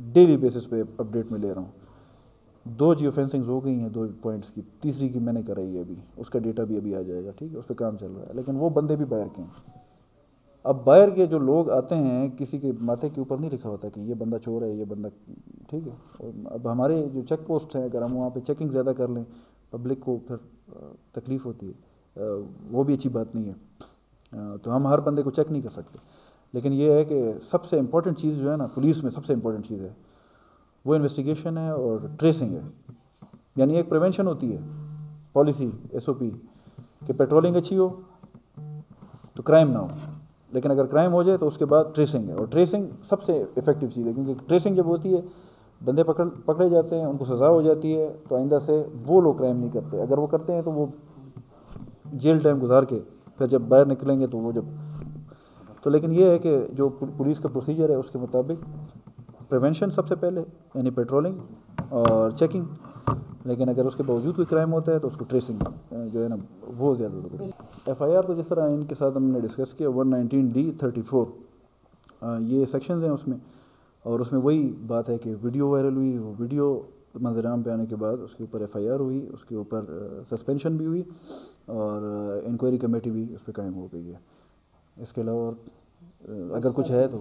Daily basis पे update में ले रहा हूँ। दो जियो फेंसिंग्स हो गई हैं, दो पॉइंट्स की। तीसरी की मैंने कराई है अभी। उसका डेटा भी अभी आ जाएगा, ठीक है? उस पर काम चल रहा है। लेकिन वो बंदे भी बाहर के हैं। अब बाहर के जो लोग आते हैं, किसी के माथे के ऊपर नहीं लिखा होता कि ये बंदा चोर है, ये बंदा, ठीक है? और अब हमारे जो चेक पोस्ट हैं, अगर हम वहाँ पे चेकिंग ज़्यादा कर लें पब्लिक को फिर तकलीफ़ होती है। वो भी अच्छी बात नहीं है। तो हम हर बंदे को चेक नहीं कर सकते। लेकिन ये है कि सबसे इम्पोर्टेंट चीज़ जो है ना पुलिस में सबसे इम्पोर्टेंट चीज़ है। वो इन्वेस्टिगेशन है और ट्रेसिंग है। यानी एक प्रिवेंशन होती है पॉलिसी एसओपी कि पेट्रोलिंग अच्छी हो तो क्राइम ना हो। लेकिन अगर क्राइम हो जाए तो उसके बाद ट्रेसिंग है। और ट्रेसिंग सबसे इफ़ेक्टिव चीज़ है, क्योंकि ट्रेसिंग जब होती है, बंदे पकड़, पकड़े जाते हैं, उनको सज़ा हो जाती है तो आइंदा से वो लोग क्राइम नहीं करते। अगर वो करते हैं तो वो जेल टाइम गुजार के फिर जब बाहर निकलेंगे तो वो जब तो लेकिन ये है कि जो पुलिस का प्रोसीजर है, उसके मुताबिक प्रिवेंशन सबसे पहले, यानी पेट्रोलिंग और चेकिंग लेकिन अगर उसके बावजूद कोई क्राइम होता है तो उसको ट्रेसिंग जो है ना, वो ज़्यादा ज़रूरी है। एफ़ आई आर तो जिस तरह इनके साथ हमने डिस्कस किया one nineteen D thirty four ये सेक्शन हैं उसमें। और उसमें वही बात है कि वीडियो वायरल हुई, वो वीडियो मंजराम पे आने के बाद उसके ऊपर एफ़ आई आर हुई, उसके ऊपर सस्पेंशन भी हुई। और इंक्वायरी कमेटी भी उस पर कायम हो गई है। इसके अलावा अगर कुछ है तो